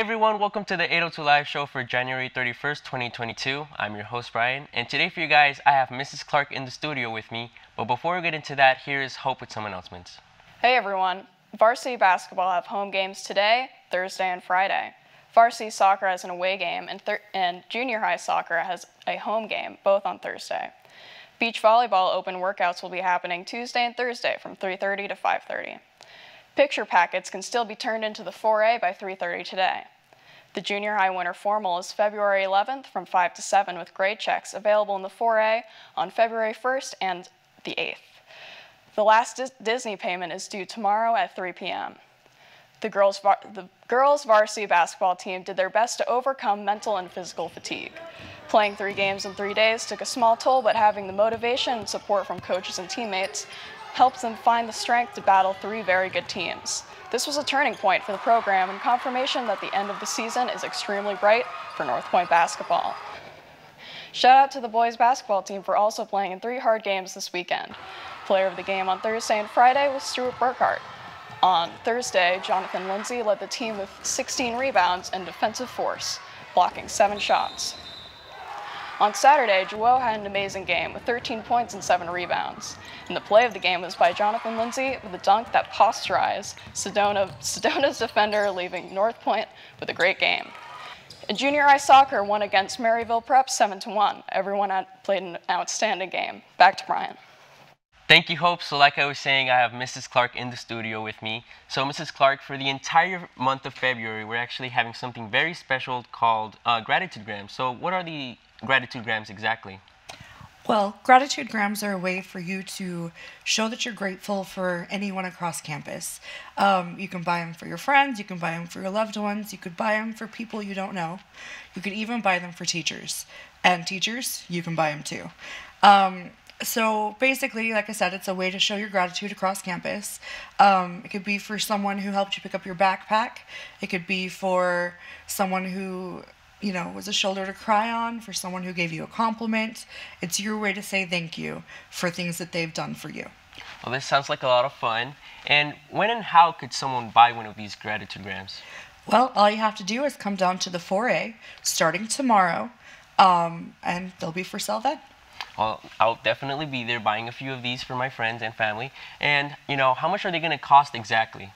everyone, welcome to the 802 Live show for January 31st, 2022. I'm your host Bryan, and today for you guys, I have Mrs. Clark in the studio with me. But before we get into that, here is Hope with some announcements. Hey everyone, varsity basketball have home games today, Thursday, and Friday. Varsity soccer has an away game, and, and junior high soccer has a home game, both on Thursday. Beach volleyball open workouts will be happening Tuesday and Thursday from 3:30 to 5:30. Picture packets can still be turned into the 4A by 3.30 today. The junior high winter formal is February 11th from 5 to 7 with grade checks available in the 4A on February 1st and the 8th. The last Dis Disney payment is due tomorrow at 3 p.m. The the girls varsity basketball team did their best to overcome mental and physical fatigue. Playing three games in three days took a small toll, but having the motivation and support from coaches and teammates helps them find the strength to battle three very good teams. This was a turning point for the program and confirmation that the end of the season is extremely bright for North Pointe basketball. Shout out to the boys basketball team for also playing in three hard games this weekend. Player of the game on Thursday and Friday was Stuart Burkhart. On Thursday, Jonathan Lindsay led the team with 16 rebounds and defensive force, blocking seven shots. On Saturday, Joel had an amazing game with 13 points and 7 rebounds. And the play of the game was by Jonathan Lindsay with a dunk that posterized Sedona, Sedona's defender, leaving North Pointe with a great game. In junior high soccer won against Maryvale Prep 7 to 1. Everyone played an outstanding game. Back to Bryan. Thank you, Hope. So like I was saying, I have Mrs. Clark in the studio with me. So Mrs. Clark, for the entire month of February, we're actually having something very special called uh, Gratitude Gram. So what are the gratitude grams exactly? Well, gratitude grams are a way for you to show that you're grateful for anyone across campus. Um, you can buy them for your friends, you can buy them for your loved ones, you could buy them for people you don't know. You could even buy them for teachers. And teachers, you can buy them too. Um, so basically, like I said, it's a way to show your gratitude across campus. Um, it could be for someone who helped you pick up your backpack. It could be for someone who you know, was a shoulder to cry on for someone who gave you a compliment. It's your way to say thank you for things that they've done for you. Well, this sounds like a lot of fun. And when and how could someone buy one of these gratitude grams? Well, all you have to do is come down to the 4A starting tomorrow, um, and they'll be for sale then. Well, I'll definitely be there buying a few of these for my friends and family. And, you know, how much are they going to cost exactly?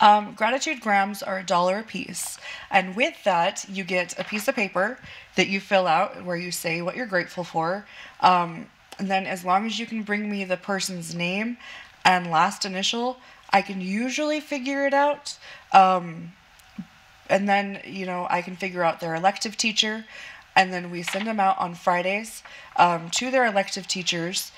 Um, gratitude grams are a dollar a piece. And with that, you get a piece of paper that you fill out where you say what you're grateful for. Um, and then, as long as you can bring me the person's name and last initial, I can usually figure it out. Um, and then, you know, I can figure out their elective teacher. And then we send them out on Fridays um, to their elective teachers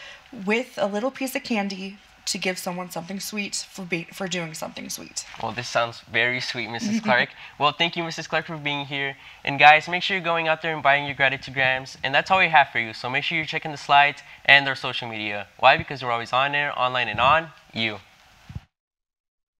with a little piece of candy to give someone something sweet for be, for doing something sweet. Well, this sounds very sweet, Mrs. Clark. well, thank you, Mrs. Clark, for being here. And guys, make sure you're going out there and buying your gratitude grams. And that's all we have for you. So make sure you're checking the slides and our social media. Why? Because we're always on there, online and on you.